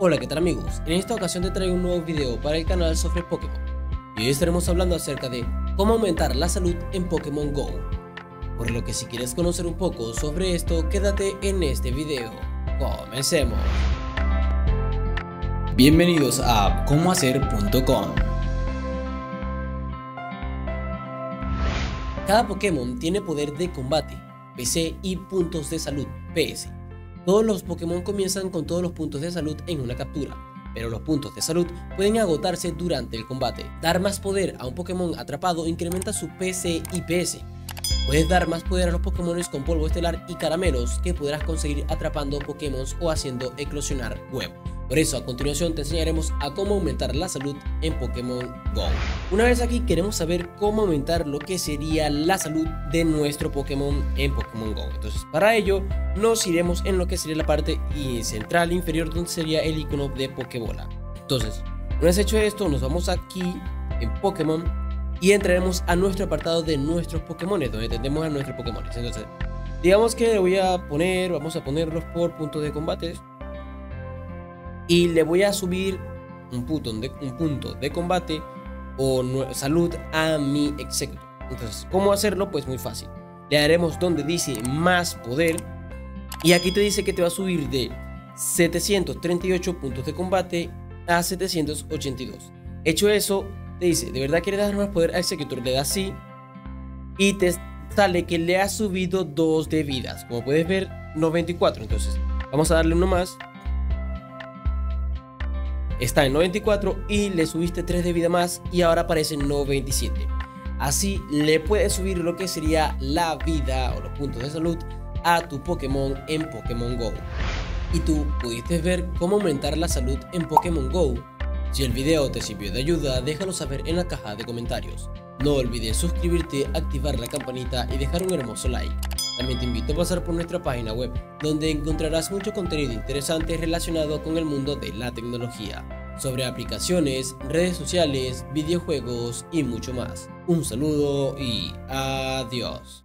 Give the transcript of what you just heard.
Hola qué tal amigos, en esta ocasión te traigo un nuevo video para el canal sobre Pokémon. Y hoy estaremos hablando acerca de cómo aumentar la salud en Pokémon GO. Por lo que si quieres conocer un poco sobre esto quédate en este video, comencemos. Bienvenidos a comohacer.com Cada Pokémon tiene poder de combate, PC y puntos de salud, PS todos los Pokémon comienzan con todos los puntos de salud en una captura, pero los puntos de salud pueden agotarse durante el combate. Dar más poder a un Pokémon atrapado incrementa su PC y PS. Puedes dar más poder a los Pokémon con polvo estelar y caramelos que podrás conseguir atrapando Pokémon o haciendo eclosionar huevos. Por eso a continuación te enseñaremos a cómo aumentar la salud en Pokémon GO. Una vez aquí queremos saber cómo aumentar lo que sería la salud de nuestro Pokémon en Pokémon GO. Entonces para ello nos iremos en lo que sería la parte central inferior donde sería el icono de Pokébola. Entonces una vez hecho esto nos vamos aquí en Pokémon y entraremos a nuestro apartado de nuestros Pokémon donde tendremos a nuestros Pokémon. Entonces digamos que voy a poner, vamos a ponerlos por puntos de combate y le voy a subir un punto de, un punto de combate o salud a mi Executor. Entonces, ¿cómo hacerlo? Pues muy fácil. Le haremos donde dice más poder y aquí te dice que te va a subir de 738 puntos de combate a 782. Hecho eso, te dice, ¿de verdad quieres dar más poder a Executor? Le das sí y te sale que le ha subido 2 de vidas. Como puedes ver, 94. Entonces, vamos a darle uno más está en 94 y le subiste 3 de vida más y ahora aparece en 97. Así le puedes subir lo que sería la vida o los puntos de salud a tu Pokémon en Pokémon GO. Y tú pudiste ver cómo aumentar la salud en Pokémon GO. Si el video te sirvió de ayuda, déjalo saber en la caja de comentarios. No olvides suscribirte, activar la campanita y dejar un hermoso like. También te invito a pasar por nuestra página web, donde encontrarás mucho contenido interesante relacionado con el mundo de la tecnología, sobre aplicaciones, redes sociales, videojuegos y mucho más. Un saludo y adiós.